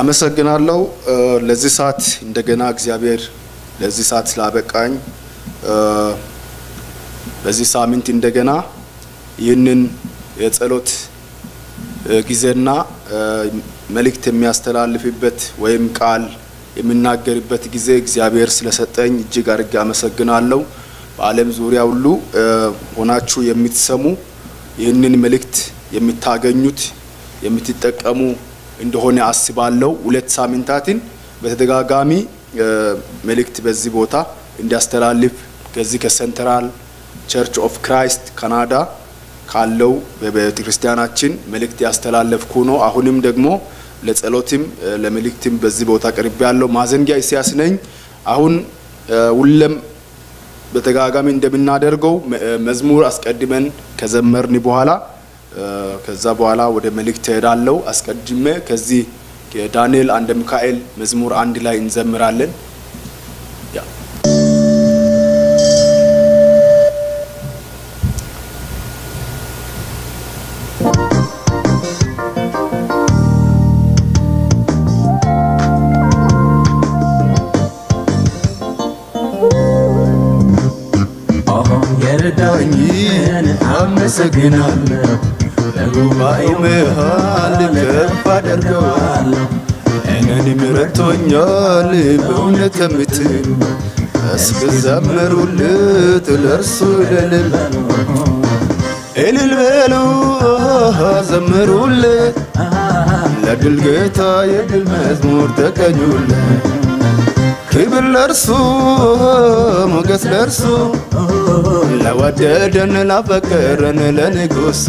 አመሰግናለሁ። ለዚህ ሰዓት እንደገና እግዚአብሔር ለዚህ ሰዓት ስላበቃኝ በዚህ ሳምንት እንደገና ይህንን የጸሎት ጊዜና መልእክት የሚያስተላልፍበት ወይም ቃል የሚናገርበት ጊዜ እግዚአብሔር ስለሰጠኝ እጅግ አድርጌ አመሰግናለሁ። በዓለም ዙሪያ ሁሉ ሆናችሁ የምትሰሙ ይህንን መልእክት የምታገኙት የምትጠቀሙ እንደሆነ አስባለሁ። ሁለት ሳምንታትን በተደጋጋሚ መልእክት በዚህ ቦታ እንዲያስተላልፍ ከዚህ ከ Central Church of Christ Canada ካለው በቤተ መልእክት ያስተላለፍኩ ነው። አሁንም ደግሞ ለጸሎትም ለመልእክትም በዚህ ቦታ ቀርቤ ያለው ማዘንጊያ ኢሳያስ ነኝ። አሁን ሁሌም በተደጋጋሚ እንደምናደርገው መዝሙር አስቀድመን ከዘመርን በኋላ ከዛ በኋላ ወደ መልእክት እሄዳለሁ። አስቀድሜ ከዚህ የዳንኤል አንደ ሚካኤል መዝሙር አንድ ላይ እንዘምራለን። አመሰግናለሁ። መሃል ከፍ አደርገዋለሁ። እኔንም ረድቶኛል በእውነት የምትሉ እስክዘምሩለት ለእርሱ እልል እልል በሉ ዘምሩለት ለድል ጌታ የድል መዝሙር ተቀኙለት ክብር ለእርሱ ሞገስ ለእርሱ። ለወደደን ላፈቀረን ለንጉሱ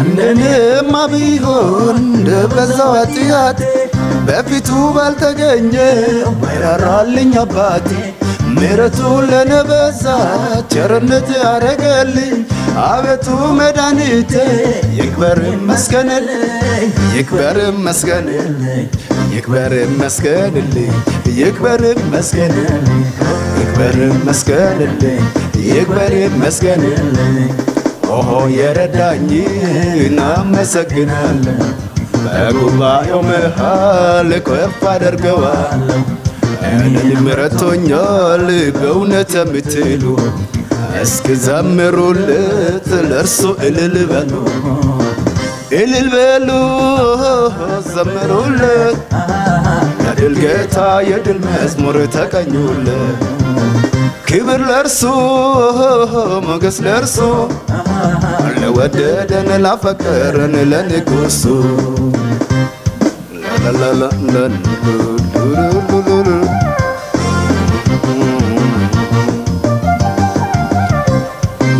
እንደኔማ ቢሆን እንደ በዛው ኃጢአቴ በፊቱ ባልተገኘ ባይራራልኝ አባቴ ምሕረቱ ለኔ በዛ ቸርነት ያረገልኝ አቤቱ መድኃኒቴ ይክበር ይመስገንልኝ ይክበር ይመስገንልኝ ይክበር ይመስገንልኝ ይክበር ይመስገንልኝ ይክበር ይመስገንልኝ ይክበር ይመስገንልኝ። ኦሆ የረዳኝን አመሰግናለሁ በጉባኤው መሃል ከፍ አደርገዋለሁ። እኔንም ረድቶኛል በእውነት የምትሉ እስክዘምሩለት ለእርሱ እልል በሉ እልል በሉ ዘምሩለት የድል ጌታ የድል መዝሙር ተቀኙለት ክብር ለእርሱ ሞገስ ለእርሱ ለወደደን ላፈቀረን ለንጉሱ።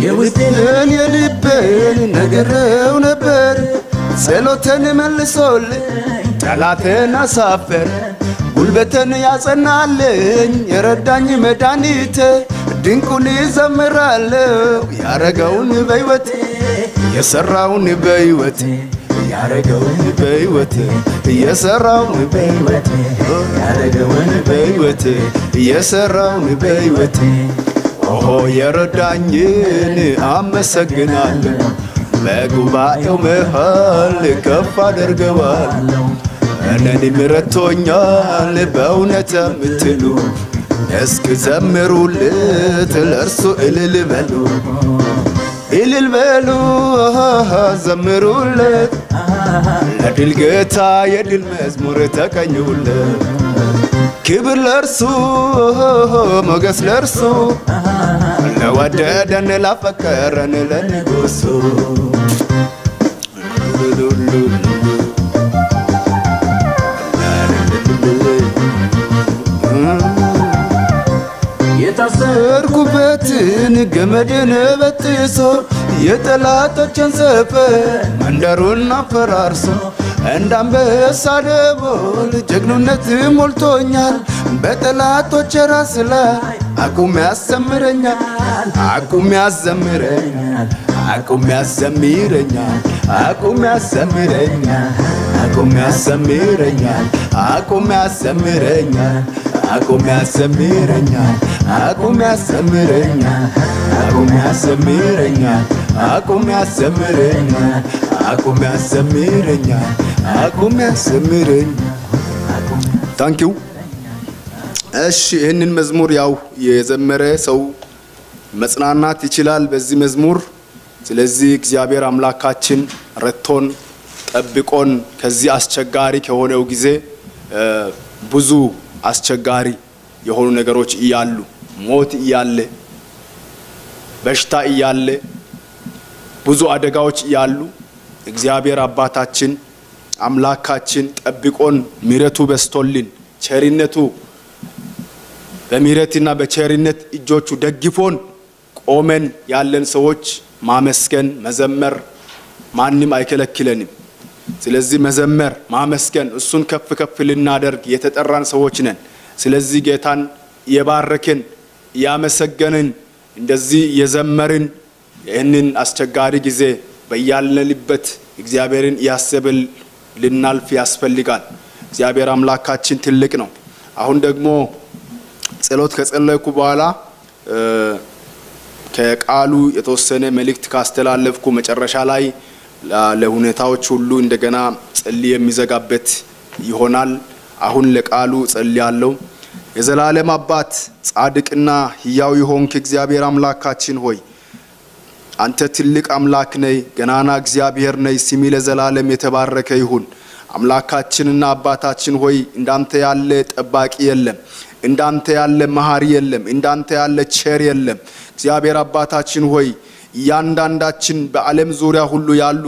የውስጤን የልቤን ነግሬው ነበር ጸሎትን መልሶልኝ ጠላትን አሳፈር ጉልበትን ያጸናልኝ የረዳኝ መድኃኒቴ ድንቁን ይዘምራለሁ ያረገውን በሕይወቴ የሰራውን በሕይወቴ ያረገውን በሕይወቴ የሰራውን በሕይወቴ ያረገውን በሕይወቴ የሰራውን በሕይወቴ። ኦሆ የረዳኝን አመሰግናለሁ በጉባኤው መሃል ከፍ አደርገዋለሁ እኔንም ረድቶኛል በእውነት የምትሉ እስክዘምሩለት ለእርሱ እልል በሉ እልል በሉ ዘምሩለት ለድል ጌታ የድል መዝሙር ተቀኙለት ክብር ለእርሱ ሞገስ ለእርሱ ለወደደን ላፈቀረን ለንጉሱ። የታሰርኩበትን ገመድን በጥሶ የጠላቶችን ሰፈር መንደሩን አፈራርሶ እንደ አንበሳ ደቦል ጀግንነት ሞልቶኛል። በጠላቶች ራስ ላይ አቁም ያዘምረኛል አቁም ያዘምረኛል አቁም ያዘምረኛል አቁም ያዘምረኛል አቁም ያዘምረኛል አቁም ያዘምረኛል አቁም ያዘምረኛል አቁም ያዘምረኛል አቁም ያዘምረኛል አቁም ያዘምረኛል አቁም ያዘምረኛል አቁም ያዘምረኛል ታንኪው እሺ ይህንን መዝሙር ያው የዘመረ ሰው መጽናናት ይችላል በዚህ መዝሙር። ስለዚህ እግዚአብሔር አምላካችን ረቶን ጠብቆን ከዚህ አስቸጋሪ ከሆነው ጊዜ ብዙ አስቸጋሪ የሆኑ ነገሮች እያሉ ሞት እያለ በሽታ እያለ ብዙ አደጋዎች እያሉ እግዚአብሔር አባታችን አምላካችን ጠብቆን ምሕረቱ በስቶልን ቸርነቱ በምሕረትና በቸርነት እጆቹ ደግፎን ቆመን ያለን ሰዎች ማመስገን መዘመር ማንም አይከለክለንም። ስለዚህ መዘመር ማመስገን እሱን ከፍ ከፍ ልናደርግ የተጠራን ሰዎች ነን። ስለዚህ ጌታን እየባረክን እያመሰገንን እንደዚህ እየዘመርን ይህንን አስቸጋሪ ጊዜ በያለንበት እግዚአብሔርን እያሰብን ልናልፍ ያስፈልጋል። እግዚአብሔር አምላካችን ትልቅ ነው። አሁን ደግሞ ጸሎት ከጸለይኩ በኋላ ከቃሉ የተወሰነ መልእክት ካስተላለፍኩ መጨረሻ ላይ ለሁኔታዎች ሁሉ እንደገና ጸልይ የሚዘጋበት ይሆናል። አሁን ለቃሉ ጸልያለሁ። የዘላለም አባት ጻድቅና ሕያው የሆንክ እግዚአብሔር አምላካችን ሆይ አንተ ትልቅ አምላክ ነህ፣ ገናና እግዚአብሔር ነህ። ስሚ ለዘላለም የተባረከ ይሁን። አምላካችንና አባታችን ሆይ እንዳንተ ያለ ጠባቂ የለም፣ እንዳንተ ያለ መሐሪ የለም፣ እንዳንተ ያለ ቸር የለም። እግዚአብሔር አባታችን ሆይ እያንዳንዳችን በዓለም ዙሪያ ሁሉ ያሉ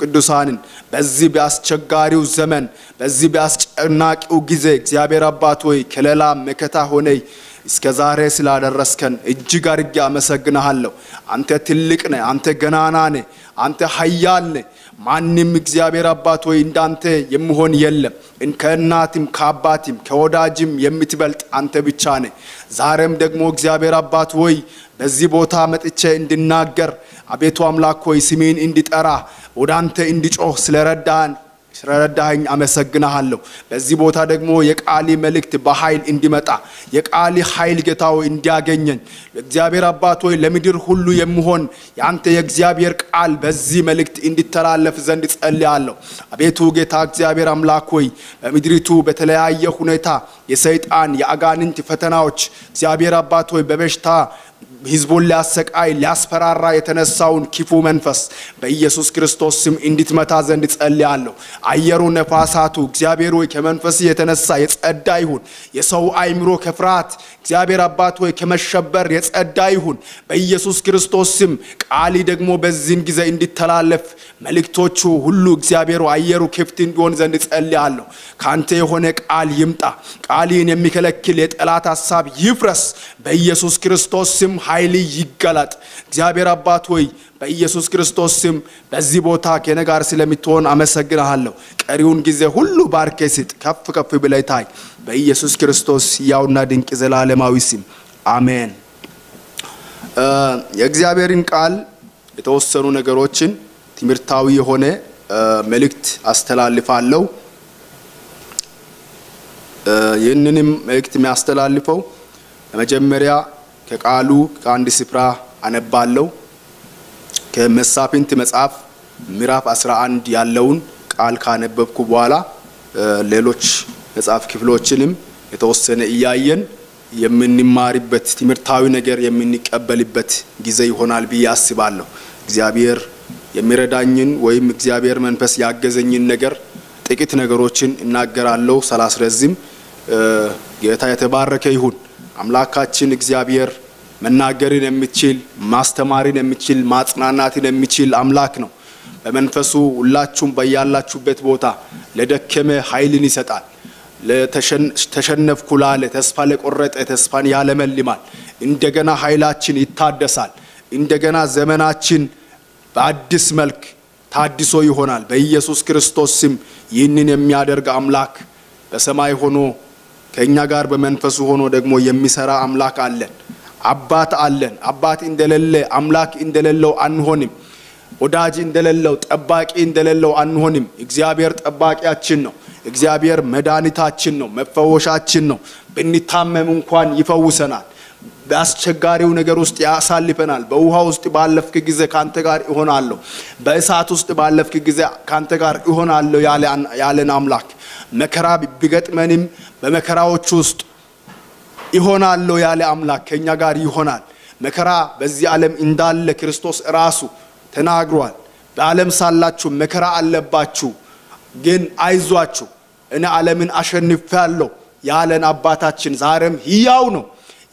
ቅዱሳንን በዚህ በአስቸጋሪው ዘመን በዚህ በአስጨናቂው ጊዜ እግዚአብሔር አባት ሆይ ከለላ መከታ ሆነይ እስከ ዛሬ ስላደረስከን እጅግ አድርጌ አመሰግንሃለሁ። አንተ ትልቅ ነህ፣ አንተ ገናና ነህ፣ አንተ ኃያል ነህ። ማንም እግዚአብሔር አባት ሆይ እንዳንተ የምሆን የለም። ከእናትም ከአባትም ከወዳጅም የምትበልጥ አንተ ብቻ ነህ። ዛሬም ደግሞ እግዚአብሔር አባት ሆይ በዚህ ቦታ መጥቼ እንድናገር አቤቱ አምላክ ሆይ ስሜን እንዲጠራ ወደ አንተ እንዲጮህ ስለረዳን ስለረዳኸኝ አመሰግናሃለሁ። በዚህ ቦታ ደግሞ የቃሊ መልእክት በኃይል እንዲመጣ የቃሊ ኃይል ጌታ ሆይ እንዲያገኘን እግዚአብሔር አባት ሆይ ለምድር ሁሉ የሚሆን የአንተ የእግዚአብሔር ቃል በዚህ መልእክት እንዲተላለፍ ዘንድ ጸልያለሁ። አቤቱ ጌታ እግዚአብሔር አምላክ ሆይ በምድሪቱ በተለያየ ሁኔታ የሰይጣን የአጋንንት ፈተናዎች እግዚአብሔር አባት ሆይ በበሽታ ህዝቡን ሊያሰቃይ ሊያስፈራራ የተነሳውን ክፉ መንፈስ በኢየሱስ ክርስቶስ ስም እንድትመታ ዘንድ ጸልያለሁ። አየሩ ነፋሳቱ እግዚአብሔር ሆይ ከመንፈስ የተነሳ የጸዳ ይሁን። የሰው አይምሮ ከፍርሃት እግዚአብሔር አባት ሆይ ከመሸበር የጸዳ ይሁን። በኢየሱስ ክርስቶስ ስም ቃሊ ደግሞ በዚህን ጊዜ እንዲተላለፍ መልእክቶቹ ሁሉ እግዚአብሔሩ አየሩ ክፍት እንዲሆን ዘንድ ጸልያለሁ። ካንተ የሆነ ቃል ይምጣ። ቃሊን የሚከለክል የጠላት ሀሳብ ይፍረስ። በኢየሱስ ክርስቶስ ስም ኃይል ይገለጥ። እግዚአብሔር አባት ሆይ በኢየሱስ ክርስቶስ ስም በዚህ ቦታ ከኔ ጋር ስለምትሆን አመሰግንሃለሁ። ቀሪውን ጊዜ ሁሉ ባርኬ ስጥ። ከፍ ከፍ ብለህ ታይ። በኢየሱስ ክርስቶስ ያውና ድንቅ ዘላለማዊ ስም አሜን። የእግዚአብሔርን ቃል የተወሰኑ ነገሮችን ትምህርታዊ የሆነ መልእክት አስተላልፋለሁ። ይህንንም መልእክት የሚያስተላልፈው በመጀመሪያ ከቃሉ ከአንድ ስፍራ አነባለሁ። ከመሳፍንት መጽሐፍ ምዕራፍ 11 ያለውን ቃል ካነበብኩ በኋላ ሌሎች መጽሐፍ ክፍሎችንም የተወሰነ እያየን የምንማርበት ትምህርታዊ ነገር የምንቀበልበት ጊዜ ይሆናል ብዬ አስባለሁ። እግዚአብሔር የሚረዳኝን ወይም እግዚአብሔር መንፈስ ያገዘኝን ነገር ጥቂት ነገሮችን እናገራለሁ ሳላስረዝም። ጌታ የተባረከ ይሁን። አምላካችን እግዚአብሔር መናገርን የሚችል ማስተማርን የሚችል ማጽናናትን የሚችል አምላክ ነው። በመንፈሱ ሁላችሁም በያላችሁበት ቦታ ለደከመ ኃይልን ይሰጣል። ተሸነፍኩ ላለ ተስፋ ለቆረጠ ተስፋን ያለመልማል። እንደገና ኃይላችን ይታደሳል። እንደገና ዘመናችን በአዲስ መልክ ታድሶ ይሆናል። በኢየሱስ ክርስቶስ ስም ይህንን የሚያደርግ አምላክ በሰማይ ሆኖ ከእኛ ጋር በመንፈሱ ሆኖ ደግሞ የሚሰራ አምላክ አለን። አባት አለን። አባት እንደሌለ አምላክ እንደሌለው አንሆንም። ወዳጅ እንደሌለው ጠባቂ እንደሌለው አንሆንም። እግዚአብሔር ጠባቂያችን ነው። እግዚአብሔር መድኃኒታችን ነው፣ መፈወሻችን ነው። ብንታመም እንኳን ይፈውሰናል። በአስቸጋሪው ነገር ውስጥ ያሳልፈናል። በውሃ ውስጥ ባለፍክ ጊዜ ካንተ ጋር እሆናለሁ፣ በእሳት ውስጥ ባለፍክ ጊዜ ካንተ ጋር እሆናለሁ ያለን አምላክ መከራ ቢገጥመንም በመከራዎች ውስጥ ይሆናለሁ ያለ አምላክ ከእኛ ጋር ይሆናል። መከራ በዚህ ዓለም እንዳለ ክርስቶስ ራሱ ተናግሯል። በዓለም ሳላችሁ መከራ አለባችሁ፣ ግን አይዟችሁ እኔ ዓለምን አሸንፌአለሁ ያለን አባታችን ዛሬም ሕያው ነው።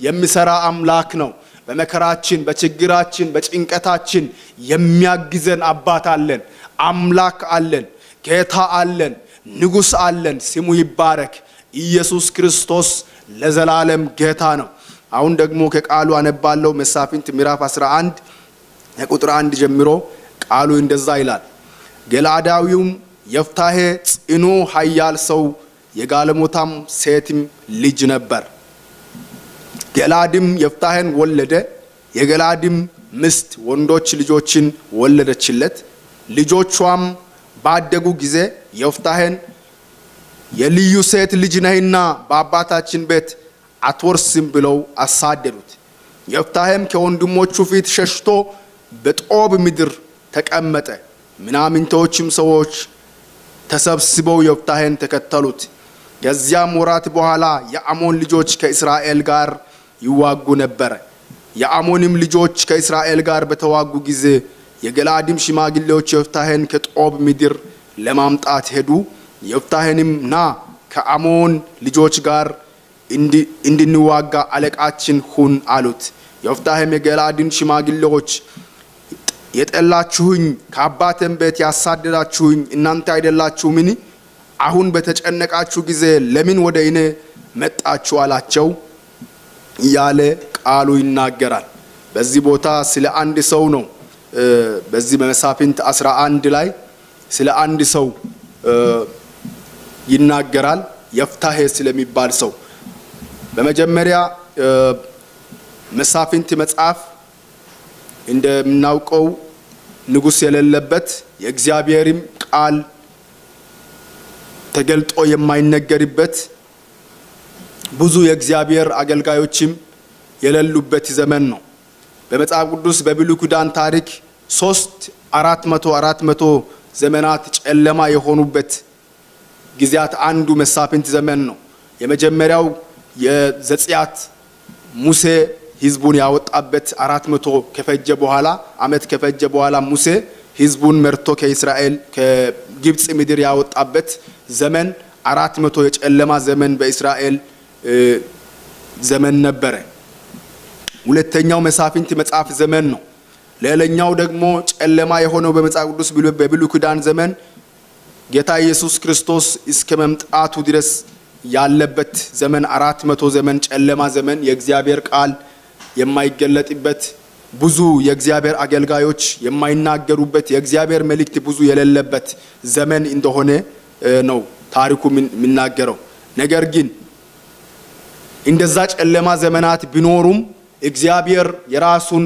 የሚሰራ አምላክ ነው። በመከራችን፣ በችግራችን፣ በጭንቀታችን የሚያግዘን አባት አለን፣ አምላክ አለን፣ ጌታ አለን፣ ንጉሥ አለን። ስሙ ይባረክ። ኢየሱስ ክርስቶስ ለዘላለም ጌታ ነው። አሁን ደግሞ ከቃሉ አነባለው መሳፍንት ምዕራፍ 11 ከቁጥር አንድ ጀምሮ ቃሉ እንደዛ ይላል። ገላዳዊውም የፍታሄ ጽኑ ኃያል ሰው የጋለሞታም ሴትም ልጅ ነበር። ገላድም የፍታሄን ወለደ። የገላድም ምስት ወንዶች ልጆችን ወለደችለት። ልጆቿም ባደጉ ጊዜ የፍታሄን የልዩ ሴት ልጅ ነህና በአባታችን ቤት አትወርስም ብለው አሳደዱት። የፍታሄም ከወንድሞቹ ፊት ሸሽቶ በጦብ ምድር ተቀመጠ። ምናምንቶችም ሰዎች ተሰብስበው የፍታሄን ተከተሉት። ከዚያም ወራት በኋላ የአሞን ልጆች ከእስራኤል ጋር ይዋጉ ነበረ። የአሞንም ልጆች ከእስራኤል ጋር በተዋጉ ጊዜ የገላድም ሽማግሌዎች የፍታሄን ከጦብ ምድር ለማምጣት ሄዱ። የፍታሄንም ና ከአሞን ልጆች ጋር እንድንዋጋ አለቃችን ሁን አሉት። የፍታሄም የገላድን ሽማግሌዎች የጠላችሁኝ ከአባቴም ቤት ያሳደዳችሁኝ እናንተ አይደላችሁምን? አሁን በተጨነቃችሁ ጊዜ ለምን ወደ እኔ መጣችሁ አላቸው እያለ ቃሉ ይናገራል። በዚህ ቦታ ስለ አንድ ሰው ነው። በዚህ በመሳፍንት 11 ላይ ስለ አንድ ሰው ይናገራል። የፍታሄ ስለሚባል ሰው በመጀመሪያ መሳፍንት መጽሐፍ እንደምናውቀው ንጉሥ የሌለበት የእግዚአብሔርም ቃል ተገልጦ የማይነገርበት ብዙ የእግዚአብሔር አገልጋዮችም የሌሉበት ዘመን ነው። በመጽሐፍ ቅዱስ በብሉይ ኪዳን ታሪክ ሶስት አራት መቶ አራት መቶ ዘመናት ጨለማ የሆኑበት ጊዜያት አንዱ መሳፍንት ዘመን ነው። የመጀመሪያው የዘጽያት ሙሴ ህዝቡን ያወጣበት አራት መቶ ከፈጀ በኋላ አመት ከፈጀ በኋላ ሙሴ ህዝቡን መርቶ ከእስራኤል ከግብፅ ምድር ያወጣበት ዘመን አራት መቶ የጨለማ ዘመን በእስራኤል ዘመን ነበረ። ሁለተኛው መሳፍንት መጽሐፍ ዘመን ነው። ሌላኛው ደግሞ ጨለማ የሆነው በመጽሐፍ ቅዱስ በብሉይ ኪዳን ዘመን ጌታ ኢየሱስ ክርስቶስ እስከ መምጣቱ ድረስ ያለበት ዘመን አራት መቶ ዘመን ጨለማ ዘመን የእግዚአብሔር ቃል የማይገለጥበት ብዙ የእግዚአብሔር አገልጋዮች የማይናገሩበት የእግዚአብሔር መልእክት ብዙ የሌለበት ዘመን እንደሆነ ነው ታሪኩ የሚናገረው። ነገር ግን እንደዛ ጨለማ ዘመናት ቢኖሩም እግዚአብሔር የራሱን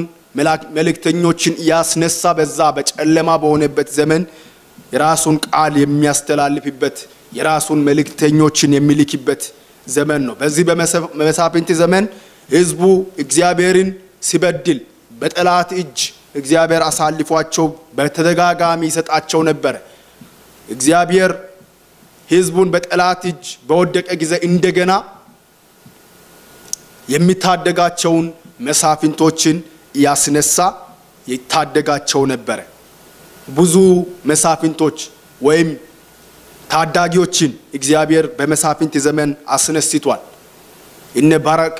መልእክተኞችን እያስነሳ በዛ በጨለማ በሆነበት ዘመን የራሱን ቃል የሚያስተላልፍበት የራሱን መልእክተኞችን የሚልክበት ዘመን ነው። በዚህ በመሳፍንት ዘመን ህዝቡ እግዚአብሔርን ሲበድል በጠላት እጅ እግዚአብሔር አሳልፏቸው በተደጋጋሚ ይሰጣቸው ነበረ። እግዚአብሔር ህዝቡን በጠላት እጅ በወደቀ ጊዜ እንደገና የሚታደጋቸውን መሳፍንቶችን እያስነሳ ይታደጋቸው ነበረ። ብዙ መሳፍንቶች ወይም ታዳጊዎችን እግዚአብሔር በመሳፍንት ዘመን አስነስቷል። እነ ባረቅ፣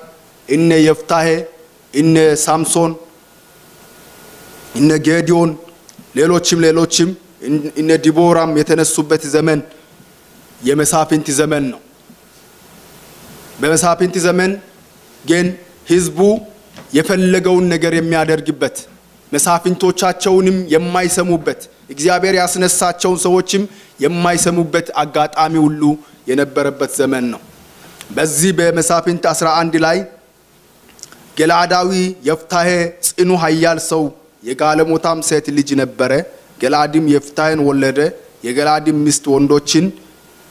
እነ የፍታሄ፣ እነ ሳምሶን፣ እነ ጌዲዮን፣ ሌሎችም ሌሎችም እነ ዲቦራም የተነሱበት ዘመን የመሳፍንት ዘመን ነው። በመሳፍንት ዘመን ግን ህዝቡ የፈለገውን ነገር የሚያደርግበት መሳፍንቶቻቸውንም የማይሰሙበት እግዚአብሔር ያስነሳቸውን ሰዎችም የማይሰሙበት አጋጣሚ ሁሉ የነበረበት ዘመን ነው። በዚህ በመሳፍንት 11 ላይ ገላዳዊ የፍታሄ ጽኑ ኃያል ሰው የጋለሞታም ሴት ልጅ ነበረ። ገላድም የፍታሄን ወለደ። የገላድም ሚስት ወንዶችን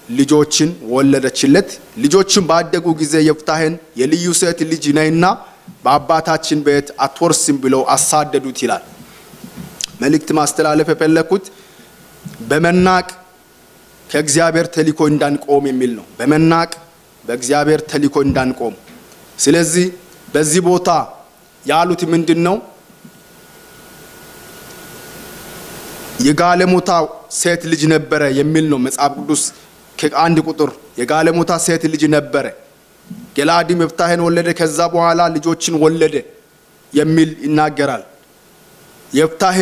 ልጆችን ወለደችለት። ልጆችን ባደጉ ጊዜ የፍታሄን የልዩ ሴት ልጅ ነህና በአባታችን ቤት አትወርስም ብለው አሳደዱት ይላል። መልእክት ማስተላለፍ የፈለኩት በመናቅ ከእግዚአብሔር ተልእኮ እንዳንቆም የሚል ነው። በመናቅ በእግዚአብሔር ተልእኮ እንዳንቆም። ስለዚህ በዚህ ቦታ ያሉት ምንድን ነው? የጋለሞታ ሴት ልጅ ነበረ የሚል ነው መጽሐፍ ቅዱስ ከአንድ ቁጥር የጋለሞታ ሴት ልጅ ነበረ። ገላዲም የፍታሄን ወለደ፣ ከዛ በኋላ ልጆችን ወለደ የሚል ይናገራል። የፍታሄ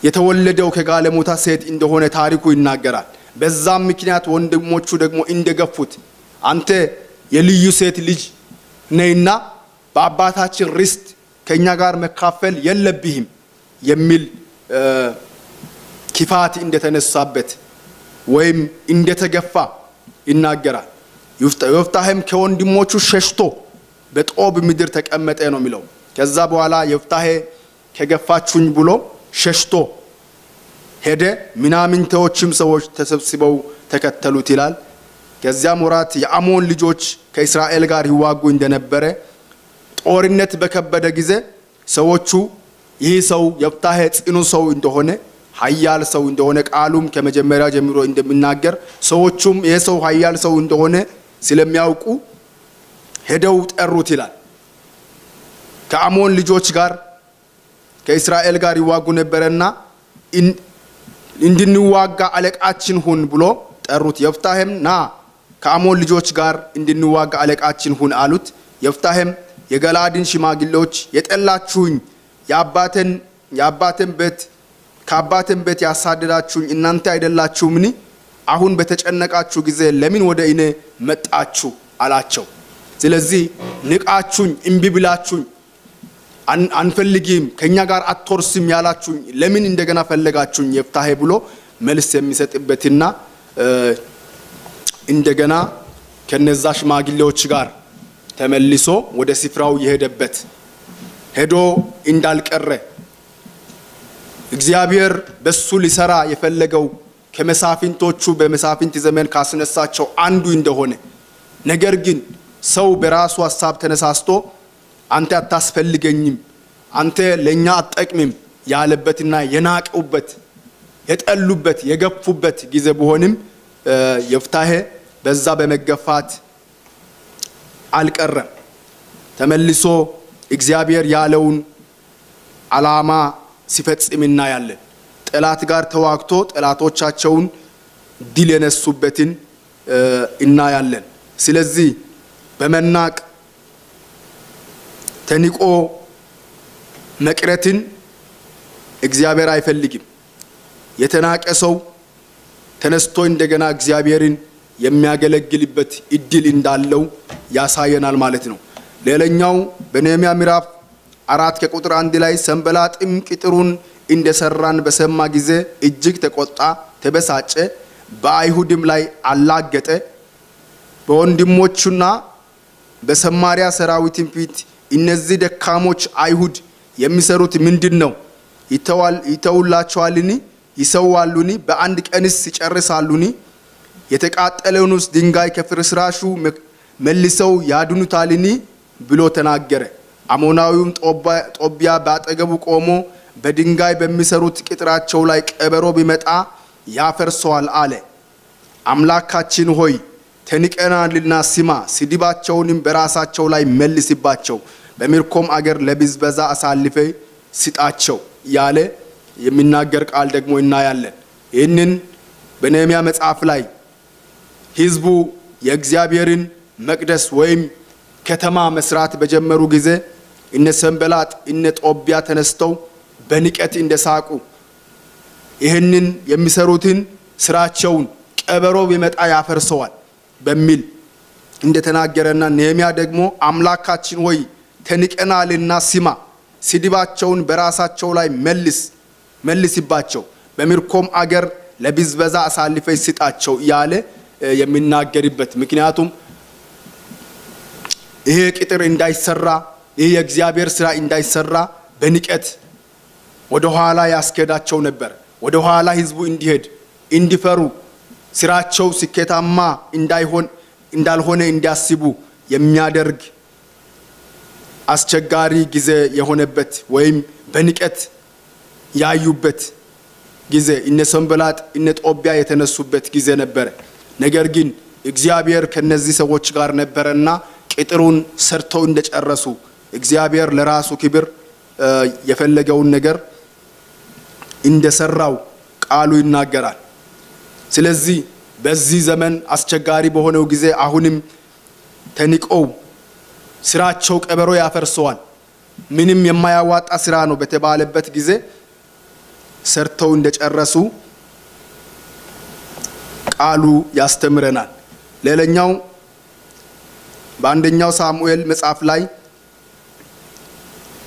የተወለደው ከጋለሞታ ሴት እንደሆነ ታሪኩ ይናገራል። በዛም ምክንያት ወንድሞቹ ደግሞ እንደገፉት አንተ የልዩ ሴት ልጅ ነይና በአባታችን ርስት ከእኛ ጋር መካፈል የለብህም የሚል ክፋት እንደተነሳበት ወይም እንደተገፋ ይናገራል። ዮፍታሄም ከወንድሞቹ ሸሽቶ በጦብ ምድር ተቀመጠ ነው የሚለው። ከዛ በኋላ ዮፍታሄ ከገፋችሁኝ ብሎ ሸሽቶ ሄደ። ምናምንቴዎችም ሰዎች ተሰብስበው ተከተሉት ይላል። ከዚያም ወራት የአሞን ልጆች ከእስራኤል ጋር ይዋጉ እንደነበረ ጦርነት በከበደ ጊዜ ሰዎቹ ይህ ሰው ዮፍታሄ ጽኑ ሰው እንደሆነ ኃያል ሰው እንደሆነ ቃሉም ከመጀመሪያ ጀምሮ እንደሚናገር ሰዎቹም ይህ ሰው ኃያል ሰው እንደሆነ ስለሚያውቁ ሄደው ጠሩት ይላል። ከአሞን ልጆች ጋር ከእስራኤል ጋር ይዋጉ ነበረና እንድንዋጋ አለቃችን ሁን ብሎ ጠሩት። ዮፍታሄም ና ከአሞን ልጆች ጋር እንድንዋጋ አለቃችን ሁን አሉት። ዮፍታሄም የገላድን ሽማግሌዎች የጠላችሁኝ የአባቴን ቤት ከአባቴን ቤት ያሳደዳችሁኝ እናንተ አይደላችሁምን? አሁን በተጨነቃችሁ ጊዜ ለምን ወደ እኔ መጣችሁ አላቸው። ስለዚህ ንቃችሁኝ፣ እምቢ ብላችሁኝ፣ አንፈልጊም፣ ከእኛ ጋር አትወርስም ያላችሁኝ ለምን እንደገና ፈለጋችሁኝ ዮፍታሄ ብሎ መልስ የሚሰጥበትና እንደገና ከነዛ ሽማግሌዎች ጋር ተመልሶ ወደ ስፍራው የሄደበት ሄዶ እንዳልቀረ እግዚአብሔር በሱ ሊሰራ የፈለገው ከመሳፍንቶቹ በመሳፍንት ዘመን ካስነሳቸው አንዱ እንደሆነ ነገር ግን ሰው በራሱ ሀሳብ ተነሳስቶ አንተ አታስፈልገኝም፣ አንተ ለእኛ አትጠቅምም ያለበትና የናቀውበት የጠሉበት የገፉበት ጊዜ ቢሆንም ዮፍታሄ በዛ በመገፋት አልቀረም። ተመልሶ እግዚአብሔር ያለውን ዓላማ ሲፈጽም እናያለን። ጠላት ጋር ተዋግቶ ጠላቶቻቸውን ድል የነሱበትን እናያለን። ስለዚህ በመናቅ ተንቆ መቅረትን እግዚአብሔር አይፈልግም። የተናቀ ሰው ተነስቶ እንደገና እግዚአብሔርን የሚያገለግልበት እድል እንዳለው ያሳየናል ማለት ነው። ሌላኛው በነህምያ ምዕራፍ አራት ከቁጥር አንድ ላይ ሰንበላጥም ቅጥሩን እንደሰራን በሰማ ጊዜ እጅግ ተቆጣ፣ ተበሳጨ፣ በአይሁድም ላይ አላገጠ። በወንድሞቹና በሰማሪያ ሰራዊትም ፊት እነዚህ ደካሞች አይሁድ የሚሰሩት ምንድን ነው? ይተውላቸዋልን? ይሰዋሉኒ? በአንድ ቀንስ ይጨርሳሉኒ? የተቃጠለውንስ ድንጋይ ከፍርስራሹ መልሰው ያድኑታልን? ብሎ ተናገረ። አሞናዊውም ጦቢያ በአጠገቡ ቆሞ በድንጋይ በሚሰሩት ቅጥራቸው ላይ ቀበሮ ቢመጣ ያፈርሰዋል አለ። አምላካችን ሆይ ተንቀናልና ስማ፣ ስድባቸውንም በራሳቸው ላይ መልስባቸው፣ በምርኮም አገር ለብዝበዛ አሳልፈ ስጣቸው ያለ የሚናገር ቃል ደግሞ እናያለን። ይህንን በነህምያ መጽሐፍ ላይ ህዝቡ የእግዚአብሔርን መቅደስ ወይም ከተማ መስራት በጀመሩ ጊዜ እነ ሰንበላጥ እነ ጦቢያ ተነስተው በንቀት እንደሳቁ ይህንን የሚሰሩትን ስራቸውን ቀበሮ ቢመጣ ያፈርሰዋል በሚል እንደተናገረና ነህምያ ደግሞ አምላካችን ሆይ ተንቀናልና ስማ፣ ስድባቸውን በራሳቸው ላይ መልስ መልስባቸው፣ በምርኮም አገር ለብዝበዛ አሳልፈ ስጣቸው እያለ የሚናገርበት ምክንያቱም ይሄ ቅጥር እንዳይሰራ ይህ የእግዚአብሔር ስራ እንዳይሰራ በንቀት ወደ ኋላ ያስኬዳቸው ነበር። ወደ ኋላ ህዝቡ እንዲሄድ እንዲፈሩ ስራቸው ስኬታማ እንዳይሆን እንዳልሆነ እንዲያስቡ የሚያደርግ አስቸጋሪ ጊዜ የሆነበት ወይም በንቀት ያዩበት ጊዜ እነ ሰንበላጥ እነ ጦቢያ የተነሱበት ጊዜ ነበረ። ነገር ግን እግዚአብሔር ከነዚህ ሰዎች ጋር ነበረና ቅጥሩን ሰርተው እንደጨረሱ እግዚአብሔር ለራሱ ክብር የፈለገውን ነገር እንደሰራው ቃሉ ይናገራል። ስለዚህ በዚህ ዘመን አስቸጋሪ በሆነው ጊዜ አሁንም ተንቀው ስራቸው ቀበሮ ያፈርሰዋል፣ ምንም የማያዋጣ ስራ ነው በተባለበት ጊዜ ሰርተው እንደጨረሱ ቃሉ ያስተምረናል። ሌላኛው በአንደኛው ሳሙኤል መጽሐፍ ላይ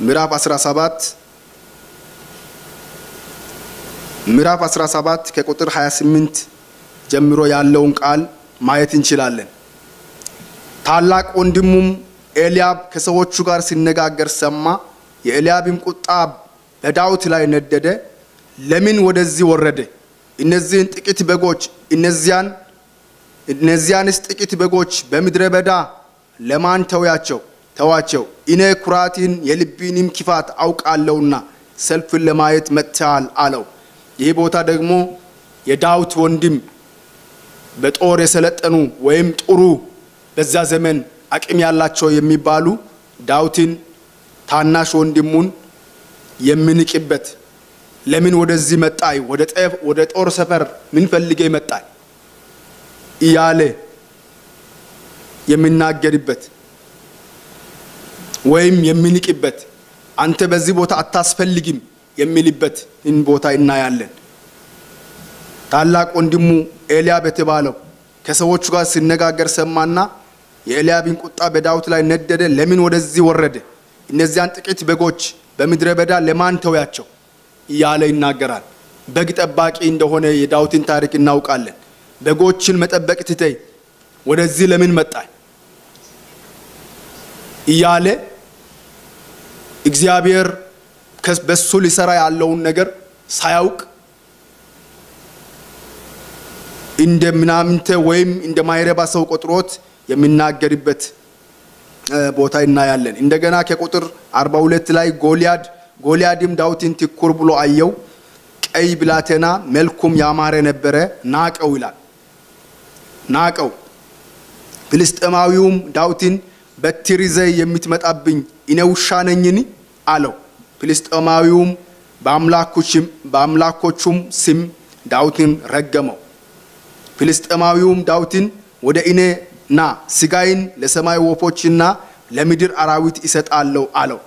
ምዕራፍ 17 ምዕራፍ 17 ከቁጥር 28 ጀምሮ ያለውን ቃል ማየት እንችላለን። ታላቅ ወንድሙም ኤልያብ ከሰዎቹ ጋር ሲነጋገር ሰማ። የኤልያብም ቁጣ በዳዊት ላይ ነደደ። ለምን ወደዚህ ወረደ? እነዚህን ጥቂት በጎች እነዚያን እነዚያንስ ጥቂት በጎች በምድረ በዳ ለማን ተውያቸው ተዋቸው? እኔ ኩራትን የልብንም ክፋት አውቃለሁና ሰልፍን ለማየት መጥተሃል አለው። ይህ ቦታ ደግሞ የዳዊት ወንድም በጦር የሰለጠኑ ወይም ጥሩ በዛ ዘመን አቅም ያላቸው የሚባሉ ዳዊትን ታናሽ ወንድሙን የሚንቅበት ለምን ወደዚህ መጣይ? ወደ ጦር ሰፈር ምን ፈልጌ መጣይ እያለ የሚናገርበት ወይም የሚንቅበት አንተ በዚህ ቦታ አታስፈልግም የሚልበት ቦታ እናያለን። ታላቅ ወንድሙ ኤልያብ የተባለው ከሰዎቹ ጋር ሲነጋገር ሰማና የኤልያብን ቁጣ በዳዊት ላይ ነደደ። ለምን ወደዚህ ወረደ? እነዚያን ጥቂት በጎች በምድረ በዳ ለማን ተውያቸው? እያለ ይናገራል። በግ ጠባቂ እንደሆነ የዳዊትን ታሪክ እናውቃለን። በጎችን መጠበቅ ትተይ ወደዚህ ለምን መጣይ? እያለ እግዚአብሔር በሱ ሊሰራ ያለውን ነገር ሳያውቅ እንደ ምናምንተ ወይም እንደ ማይረባ ሰው ቆጥሮት የሚናገርበት ቦታ እናያለን። እንደገና ከቁጥር 42 ላይ ጎልያድ ጎልያድም ዳዊትን ትኩር ብሎ አየው፣ ቀይ ብላቴና መልኩም ያማረ ነበረ፣ ናቀው ይላል። ናቀው። ፍልስጥኤማዊውም ዳዊትን በትር ይዘህ የምትመጣብኝ እኔ ውሻ ነኝን? አለው። ፍልስጥኤማዊውም በአምላኮቹም ስም ዳዊትን ረገመው። ፍልስጥኤማዊውም ዳዊትን ወደ እኔ ና ስጋይን ለሰማይ ወፎችና ለምድር አራዊት ይሰጣለሁ አለው።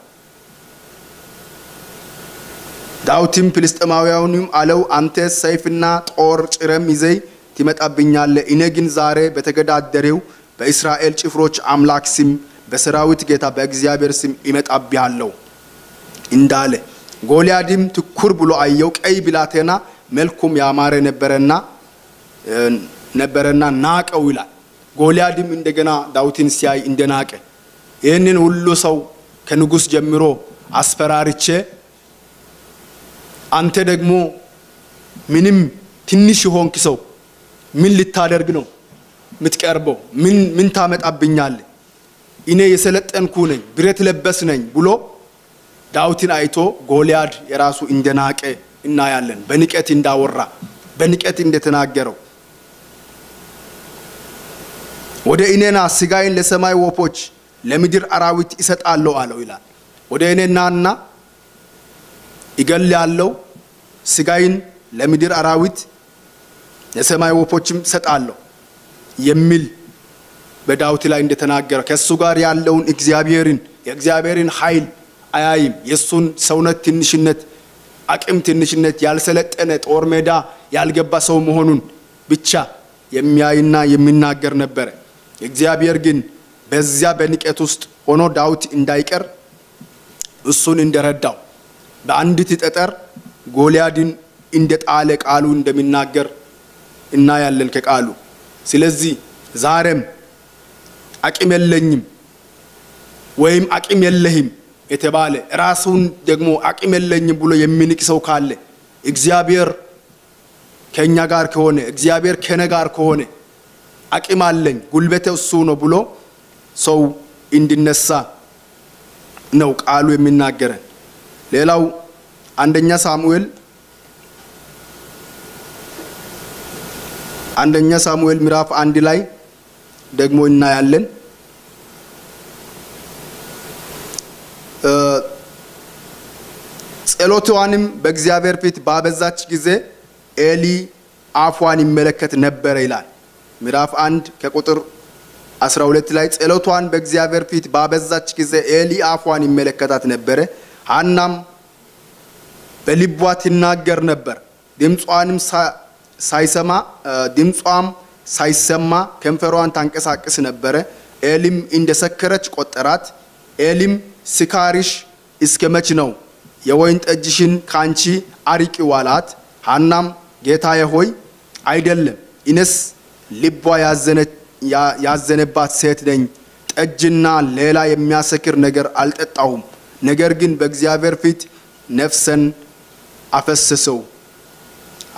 ዳዊትም ፍልስጥኤማውያኑም አለው አንተ ሰይፍና ጦር ጭረም ይዘይ ትመጣብኛለህ፣ እኔ ግን ዛሬ በተገዳደሬው በእስራኤል ጭፍሮች አምላክ ስም በሰራዊት ጌታ በእግዚአብሔር ስም ይመጣብሃለሁ እንዳለ ጎልያድም ትኩር ብሎ አየው። ቀይ ብላቴና መልኩም ያማረ ነበረና ነበረና ናቀው ይላል። ጎልያድም እንደገና ዳዊትን ሲያይ እንደናቀ ይህንን ሁሉ ሰው ከንጉሥ ጀምሮ አስፈራርቼ አንተ ደግሞ ምንም ትንሽ የሆንክ ሰው ምን ልታደርግ ነው የምትቀርበው? ምን ምን ታመጣብኛለህ? እኔ የሰለጠንኩ ነኝ፣ ብረት ለበስ ነኝ ብሎ ዳዊትን አይቶ ጎልያድ የራሱ እንደናቀ እናያለን። በንቀት እንዳወራ በንቀት እንደተናገረው ወደ እኔና ስጋዬን ለሰማይ ወፎች ለምድር አራዊት ይሰጣለሁ አለው ይላል። ወደ እኔ ናና ይገል ያለው ስጋይን ለምድር አራዊት ለሰማይ ወፎችም ሰጣለሁ የሚል በዳዊት ላይ እንደተናገረ ከእሱ ጋር ያለውን እግዚአብሔርን የእግዚአብሔርን ኃይል አያይም። የእሱን ሰውነት ትንሽነት፣ አቅም ትንሽነት፣ ያልሰለጠነ ጦር ሜዳ ያልገባ ሰው መሆኑን ብቻ የሚያይና የሚናገር ነበረ። እግዚአብሔር ግን በዚያ በንቀት ውስጥ ሆኖ ዳዊት እንዳይቀር እሱን እንደረዳው በአንዲት ጠጠር ጎልያድን እንደ ጣለ ቃሉ እንደሚናገር እናያለን ከቃሉ። ስለዚህ ዛሬም አቅም የለኝም ወይም አቅም የለህም የተባለ ራሱን ደግሞ አቅም የለኝም ብሎ የሚንቅ ሰው ካለ እግዚአብሔር ከእኛ ጋር ከሆነ እግዚአብሔር ከነ ጋር ከሆነ አቅም አለኝ ጉልበቴ እሱ ነው ብሎ ሰው እንዲነሳ ነው ቃሉ የሚናገረን። ሌላው አንደኛ ሳሙኤል አንደኛ ሳሙኤል ምዕራፍ አንድ ላይ ደግሞ እናያለን። ጸሎቷንም በእግዚአብሔር ፊት ባበዛች ጊዜ ኤሊ አፏን ይመለከት ነበረ ይላል። ምዕራፍ አንድ ከቁጥር 12 ላይ ጸሎቷን በእግዚአብሔር ፊት ባበዛች ጊዜ ኤሊ አፏን ይመለከታት ነበረ። ሐናም በልቧ ትናገር ነበር፣ ድምጿንም ሳይሰማ ድምጿም ሳይሰማ ከንፈሯን ታንቀሳቅስ ነበረ። ኤሊም እንደሰከረች ቆጠራት። ኤሊም ስካርሽ እስከ መች ነው? የወይን ጠጅሽን ካንቺ አርቂው አላት። ሐናም ጌታዬ ሆይ አይደለም፣ እኔስ ልቧ ያዘነባት ሴት ነኝ። ጠጅና ሌላ የሚያሰክር ነገር አልጠጣሁም። ነገር ግን በእግዚአብሔር ፊት ነፍሰን አፈሰሰው።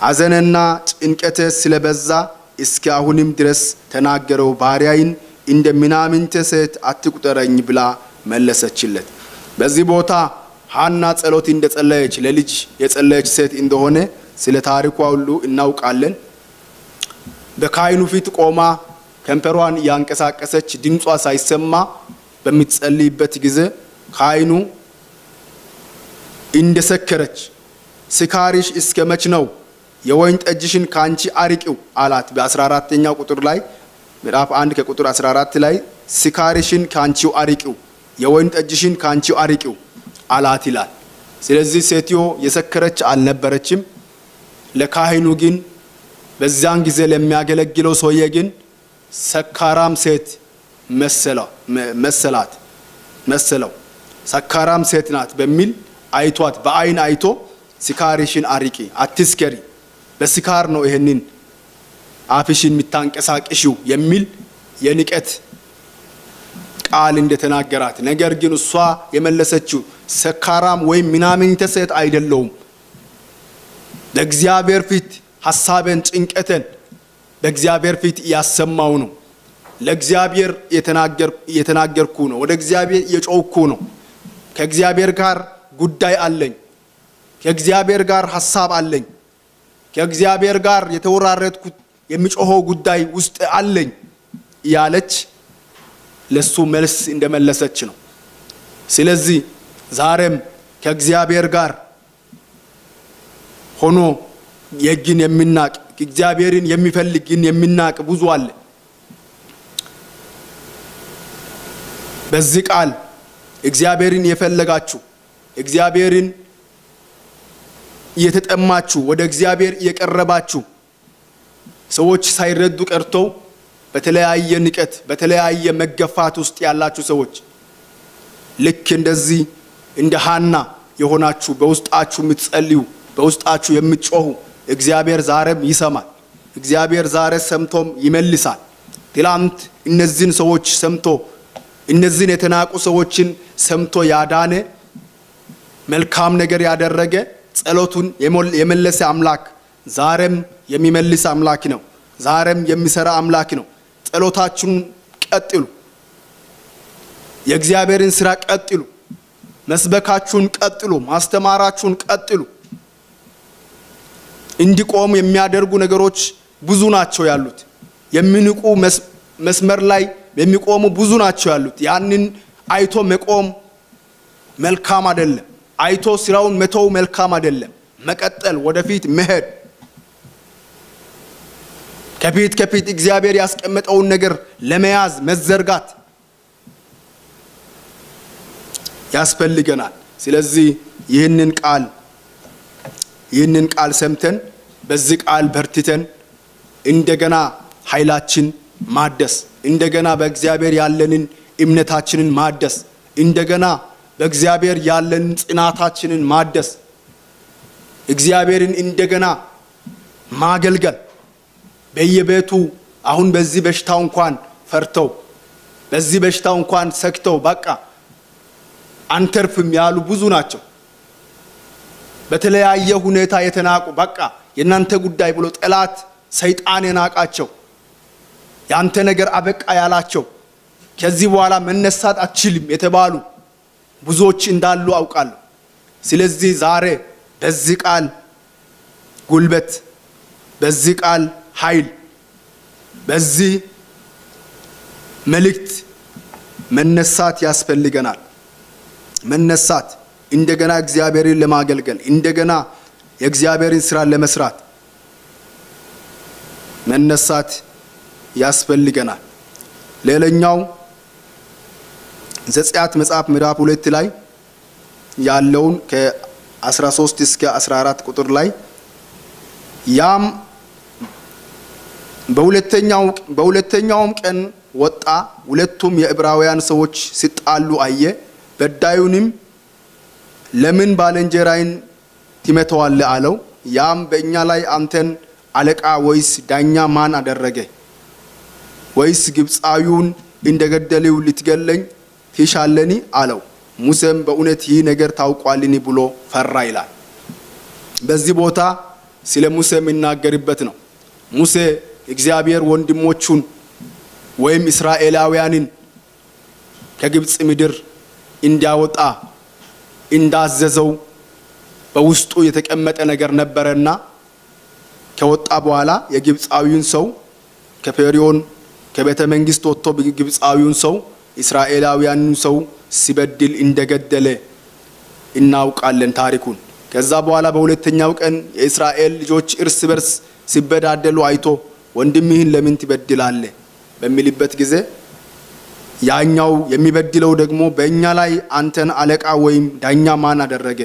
ሐዘንና ጭንቀቴ ስለበዛ እስከ አሁንም ድረስ ተናገረው፣ ባሪያይን እንደ ምናምንቴ ሴት አትቁጠረኝ ብላ መለሰችለት። በዚህ ቦታ ሐና ጸሎት እንደጸለየች ለልጅ የጸለየች ሴት እንደሆነ ስለ ታሪኳ ሁሉ እናውቃለን። በካህኑ ፊት ቆማ ከንፈሯን ያንቀሳቀሰች ድምጿ ሳይሰማ በምትጸልይበት ጊዜ ካህኑ እንደሰከረች ስካሪሽ እስከ መች ነው? የወይን ጠጅሽን ካንቺ አርቂው አላት። በ14ተኛው ቁጥር ላይ ምዕራፍ 1 ከቁጥር 14 ላይ ስካሪሽን ካንቺው አርቂው፣ የወይን ጠጅሽን ካንቺው አርቂው አላት ይላል። ስለዚህ ሴትዮ የሰከረች አልነበረችም። ለካህኑ ግን በዚያን ጊዜ ለሚያገለግለው ሰውዬ ግን ሰካራም ሴት መሰላት መሰለው። ሰካራም ሴት ናት በሚል አይቷት በአይን አይቶ ስካሪሽን አርቂ፣ አትስከሪ፣ በስካር ነው ይሄንን አፍሽን የምታንቀሳቅሽው የሚል የንቀት ቃል እንደተናገራት፣ ነገር ግን እሷ የመለሰችው ሰካራም ወይም ምናምንተ ሴት አይደለውም በእግዚአብሔር ፊት ሐሳቤን ጭንቀትን በእግዚአብሔር ፊት እያሰማው ነው። ለእግዚአብሔር የተናገርኩ ነው። ወደ እግዚአብሔር የጮኩ ነው። ከእግዚአብሔር ጋር ጉዳይ አለኝ። ከእግዚአብሔር ጋር ሐሳብ አለኝ። ከእግዚአብሔር ጋር የተወራረድኩት የሚጮኸው ጉዳይ ውስጥ አለኝ እያለች ለሱ መልስ እንደመለሰች ነው። ስለዚህ ዛሬም ከእግዚአብሔር ጋር ሆኖ የግን የሚናቅ እግዚአብሔርን የሚፈልግ ግን የሚናቅ ብዙ አለ። በዚህ ቃል እግዚአብሔርን የፈለጋችሁ እግዚአብሔርን እየተጠማችሁ ወደ እግዚአብሔር እየቀረባችሁ ሰዎች ሳይረዱ ቀርተው በተለያየ ንቀት በተለያየ መገፋት ውስጥ ያላችሁ ሰዎች ልክ እንደዚህ እንደ ሐና የሆናችሁ በውስጣችሁ የምትጸልዩ በውስጣችሁ የምትጮሁ እግዚአብሔር ዛሬም ይሰማል። እግዚአብሔር ዛሬ ሰምቶም ይመልሳል። ትላንት እነዚህን ሰዎች ሰምቶ እነዚህን የተናቁ ሰዎችን ሰምቶ ያዳነ መልካም ነገር ያደረገ ጸሎቱን የመለሰ አምላክ ዛሬም የሚመልስ አምላክ ነው። ዛሬም የሚሰራ አምላክ ነው። ጸሎታችሁን ቀጥሉ። የእግዚአብሔርን ስራ ቀጥሉ። መስበካችሁን ቀጥሉ። ማስተማራችሁን ቀጥሉ። እንዲቆም የሚያደርጉ ነገሮች ብዙ ናቸው ያሉት። የሚንቁ መስመር ላይ የሚቆሙ ብዙ ናቸው ያሉት። ያንን አይቶ መቆም መልካም አይደለም። አይቶ ስራውን መተው መልካም አይደለም። መቀጠል፣ ወደፊት መሄድ፣ ከፊት ከፊት እግዚአብሔር ያስቀመጠውን ነገር ለመያዝ መዘርጋት ያስፈልገናል። ስለዚህ ይህንን ቃል ይህንን ቃል ሰምተን በዚህ ቃል በርትተን እንደገና ኃይላችን ማደስ እንደገና በእግዚአብሔር ያለንን እምነታችንን ማደስ እንደገና በእግዚአብሔር ያለንን ጽናታችንን ማደስ እግዚአብሔርን እንደገና ማገልገል በየቤቱ አሁን በዚህ በሽታው እንኳን ፈርተው በዚህ በሽታው እንኳን ሰግተው በቃ አንተርፍም ያሉ ብዙ ናቸው። በተለያየ ሁኔታ የተናቁ በቃ የእናንተ ጉዳይ ብሎ ጠላት ሰይጣን የናቃቸው የአንተ ነገር አበቃ ያላቸው ከዚህ በኋላ መነሳት አትችልም የተባሉ ብዙዎች እንዳሉ አውቃለሁ። ስለዚህ ዛሬ በዚህ ቃል ጉልበት፣ በዚህ ቃል ኃይል፣ በዚህ መልእክት መነሳት ያስፈልገናል። መነሳት እንደገና እግዚአብሔርን ለማገልገል እንደገና የእግዚአብሔርን ስራ ለመስራት መነሳት ያስፈልገናል። ሌላኛው ዘጸአት መጽሐፍ ምዕራፍ ሁለት ላይ ያለውን ከ13 እስከ 14 ቁጥር ላይ ያም በሁለተኛውም ቀን ወጣ፣ ሁለቱም የዕብራውያን ሰዎች ሲጣሉ አየ። በዳዩንም ለምን ባልንጀራይን ትመተዋለህ አለው። ያም በእኛ ላይ አንተን አለቃ ወይስ ዳኛ ማን አደረገ? ወይስ ግብፃዊውን እንደገደልው ልትገለኝ ትሻለኒ አለው። ሙሴም በእውነት ይህ ነገር ታውቋልኒ ብሎ ፈራ ይላል። በዚህ ቦታ ስለ ሙሴ የሚናገርበት ነው። ሙሴ እግዚአብሔር ወንድሞቹን ወይም እስራኤላውያንን ከግብፅ ምድር እንዲያወጣ እንዳዘዘው በውስጡ የተቀመጠ ነገር ነበረና ከወጣ በኋላ የግብፃዊውን ሰው ከፈርዖን ከቤተ መንግስት ወጥቶ ግብፃዊውን ሰው እስራኤላውያንን ሰው ሲበድል እንደገደለ እናውቃለን ታሪኩን። ከዛ በኋላ በሁለተኛው ቀን የእስራኤል ልጆች እርስ በርስ ሲበዳደሉ አይቶ ወንድምህን ለምን ትበድላለህ በሚልበት ጊዜ ያኛው የሚበድለው ደግሞ በእኛ ላይ አንተን አለቃ ወይም ዳኛ ማን አደረገ?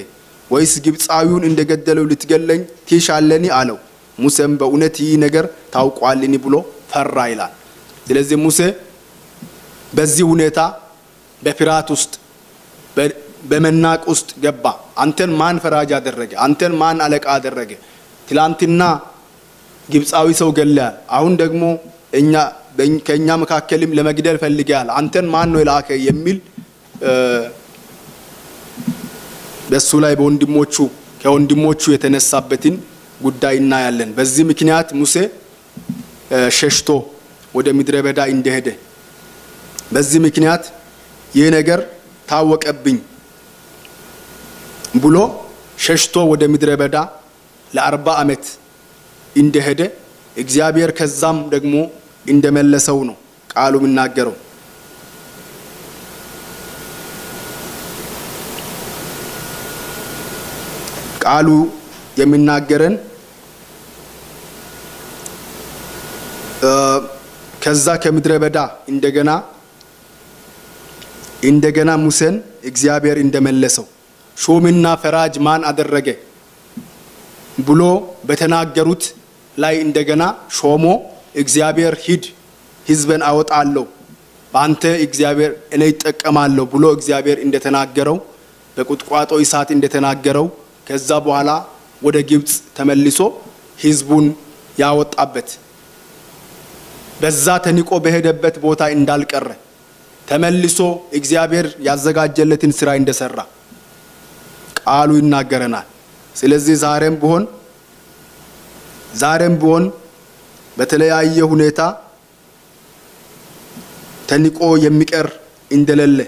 ወይስ ግብፃዊውን እንደገደለው ልትገለኝ ትሻለኒ አለው። ሙሴም በእውነት ይህ ነገር ታውቋልኒ ብሎ ፈራ ይላል። ስለዚህ ሙሴ በዚህ ሁኔታ በፍርሃት ውስጥ በመናቅ ውስጥ ገባ። አንተን ማን ፈራጅ አደረገ? አንተን ማን አለቃ አደረገ? ትላንትና ግብፃዊ ሰው ገለያል። አሁን ደግሞ እኛ ከእኛ መካከልም ለመግደል ፈልገያል። አንተን ማን ነው የላከ የሚል በሱ ላይ በወንድሞቹ ከወንድሞቹ የተነሳበትን ጉዳይ እናያለን። በዚህ ምክንያት ሙሴ ሸሽቶ ወደ ምድረ በዳ እንደሄደ በዚህ ምክንያት ይህ ነገር ታወቀብኝ ብሎ ሸሽቶ ወደ ምድረ በዳ ለአርባ ዓመት እንደሄደ እግዚአብሔር ከዛም ደግሞ እንደመለሰው ነው ቃሉ የሚናገረው። ቃሉ የሚናገረን ከዛ ከምድረ በዳ እንደገና እንደገና ሙሴን እግዚአብሔር እንደመለሰው ሹምና ፈራጅ ማን አደረገ ብሎ በተናገሩት ላይ እንደገና ሾሞ እግዚአብሔር ሂድ ሕዝብን አወጣለሁ በአንተ እግዚአብሔር እኔ ይጠቀማለሁ ብሎ እግዚአብሔር እንደተናገረው በቁጥቋጦ እሳት እንደተናገረው ከዛ በኋላ ወደ ግብፅ ተመልሶ ሕዝቡን ያወጣበት በዛ ተንቆ በሄደበት ቦታ እንዳልቀረ ተመልሶ እግዚአብሔር ያዘጋጀለትን ስራ እንደሰራ ቃሉ ይናገረናል። ስለዚህ ዛሬም ቢሆን ዛሬም ቢሆን በተለያየ ሁኔታ ተንቆ የሚቀር እንደሌለ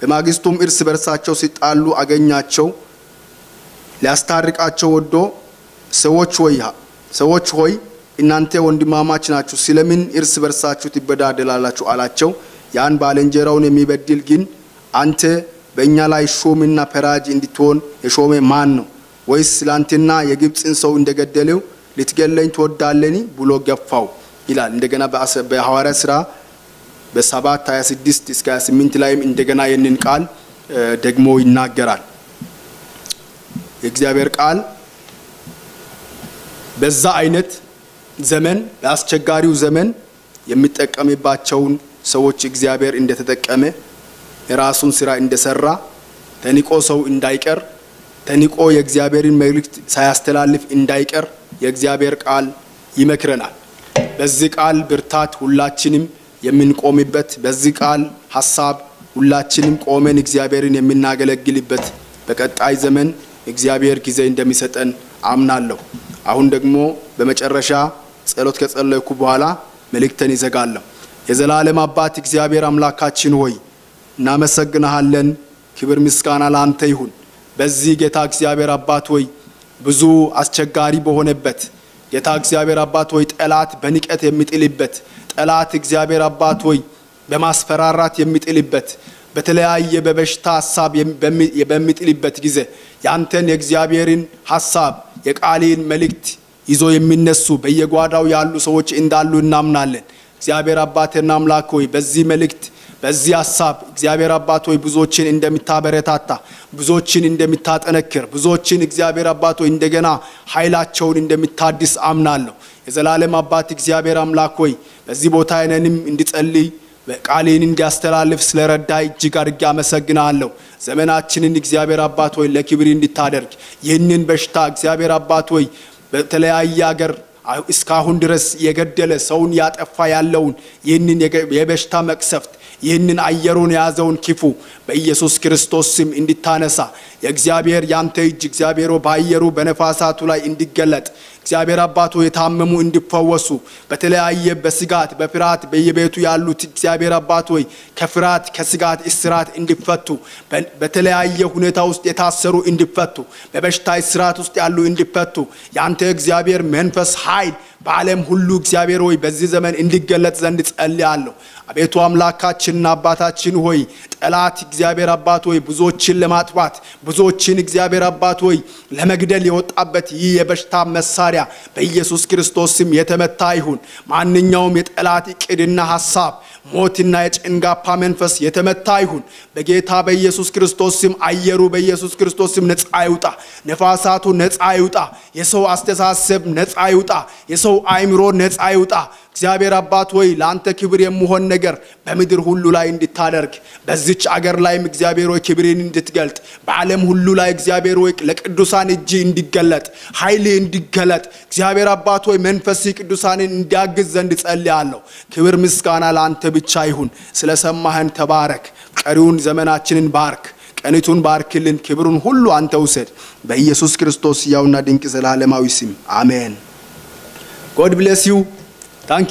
በማግስቱም እርስ በርሳቸው ሲጣሉ አገኛቸው። ሊያስታርቃቸው ወዶ ሰዎች ሆይ ሰዎች ሆይ እናንተ ወንድማማች ናችሁ፣ ስለምን እርስ በርሳችሁ ትበዳደላላችሁ? አላቸው። ያን ባልንጀራውን የሚበድል ግን አንተ በእኛ ላይ ሹምና ፈራጅ እንድትሆን የሾመ ማን ነው? ወይስ ትላንትና የግብፅን ሰው እንደገደለው ልትገለኝ ትወዳለኒ? ብሎ ገፋው ይላል። እንደገና በሐዋርያ ስራ በሰባት 26 እስከ 28 ላይም እንደገና ይህንን ቃል ደግሞ ይናገራል። የእግዚአብሔር ቃል በዛ አይነት ዘመን በአስቸጋሪው ዘመን የሚጠቀምባቸውን ሰዎች እግዚአብሔር እንደተጠቀመ የራሱን ስራ እንደሰራ ተንቆ ሰው እንዳይቀር ተንቆ የእግዚአብሔርን መልእክት ሳያስተላልፍ እንዳይቀር የእግዚአብሔር ቃል ይመክረናል። በዚህ ቃል ብርታት ሁላችንም የምንቆምበት፣ በዚህ ቃል ሀሳብ ሁላችንም ቆመን እግዚአብሔርን የምናገለግልበት በቀጣይ ዘመን እግዚአብሔር ጊዜ እንደሚሰጠን አምናለሁ። አሁን ደግሞ በመጨረሻ ጸሎት ከጸለይኩ በኋላ መልእክተን ይዘጋለሁ። የዘላለም አባት እግዚአብሔር አምላካችን ሆይ እናመሰግንሃለን። ክብር ምስጋና ለአንተ ይሁን። በዚህ ጌታ እግዚአብሔር አባት ሆይ ብዙ አስቸጋሪ በሆነበት። ጌታ እግዚአብሔር አባት ሆይ ጠላት በንቀት የሚጥልበት። ጠላት እግዚአብሔር አባት ሆይ በማስፈራራት የሚጥልበት። በተለያየ በበሽታ ሀሳብ በሚጥልበት ጊዜ ያንተን የእግዚአብሔርን ሀሳብ የቃሌን መልእክት ይዞ የሚነሱ በየጓዳው ያሉ ሰዎች እንዳሉ እናምናለን። እግዚአብሔር አባትና አምላክ ሆይ በዚህ መልእክት በዚህ ሀሳብ እግዚአብሔር አባት ሆይ ብዙዎችን እንደምታበረታታ ብዙዎችን እንደምታጠነክር ብዙዎችን እግዚአብሔር አባት ሆይ እንደገና ኃይላቸውን እንደምታድስ አምናለሁ። የዘላለም አባት እግዚአብሔር አምላክ ሆይ በዚህ ቦታ አይነንም እንዲጸልይ ቃሌን እንዲያስተላልፍ ስለረዳ እጅግ አድርጌ አመሰግናለሁ። ዘመናችንን እግዚአብሔር አባት ሆይ ለክብር እንድታደርግ ይህንን በሽታ እግዚአብሔር አባት ሆይ በተለያየ ሀገር እስካሁን ድረስ የገደለ ሰውን ያጠፋ ያለውን ይህንን የበሽታ መቅሰፍት ይህንን አየሩን የያዘውን ክፉ በኢየሱስ ክርስቶስ ስም እንዲታነሳ የእግዚአብሔር ያንተ እጅ እግዚአብሔር በአየሩ በነፋሳቱ ላይ እንዲገለጥ እግዚአብሔር አባቶ የታመሙ እንዲፈወሱ በተለያየ በስጋት በፍርሃት በየቤቱ ያሉት እግዚአብሔር አባት ሆይ ከፍርሃት ከስጋት እስራት እንዲፈቱ በተለያየ ሁኔታ ውስጥ የታሰሩ እንዲፈቱ በበሽታ እስራት ውስጥ ያሉ እንዲፈቱ ያንተ እግዚአብሔር መንፈስ ኃይል በዓለም ሁሉ እግዚአብሔር ሆይ በዚህ ዘመን እንዲገለጥ ዘንድ ጸልያለሁ። አቤቱ አምላካችንና አባታችን ሆይ ጠላት እግዚአብሔር አባት ሆይ ብዙዎችን ለማጥፋት ብዙዎችን እግዚአብሔር አባት ሆይ ለመግደል የወጣበት ይህ የበሽታ መሳሪያ በኢየሱስ ክርስቶስ ስም የተመታ ይሁን። ማንኛውም የጠላት እቅድና ሐሳብ ሞትና የጭንጋፓ መንፈስ የተመታ ይሁን። በጌታ በኢየሱስ ክርስቶስ ስም አየሩ በኢየሱስ ክርስቶስ ስም ነፃ ይውጣ። ነፋሳቱ ነፃ ይውጣ። የሰው አስተሳሰብ ነፃ ይውጣ። የሰው አእምሮ ነፃ ይውጣ። እግዚአብሔር አባት ሆይ ለአንተ ክብር የምሆን ነገር በምድር ሁሉ ላይ እንድታደርግ በዚች አገር ላይም እግዚአብሔር ሆይ ክብርን እንድትገልጥ በዓለም ሁሉ ላይ እግዚአብሔር ሆይ ለቅዱሳን እጅ እንዲገለጥ ኃይል እንዲገለጥ እግዚአብሔር አባት ሆይ መንፈስ ቅዱሳንን እንዲያግዝ ዘንድ ጸልያለሁ። ክብር ምስጋና ለአንተ ብቻ ይሁን። ስለሰማህን ተባረክ። ቀሪውን ዘመናችንን ባርክ። ቀሪቱን ባርክልን። ክብሩን ሁሉ አንተ ውሰድ። በኢየሱስ ክርስቶስ ህያውና ድንቅ ዘላለማዊ ስም አሜን። God bless you thank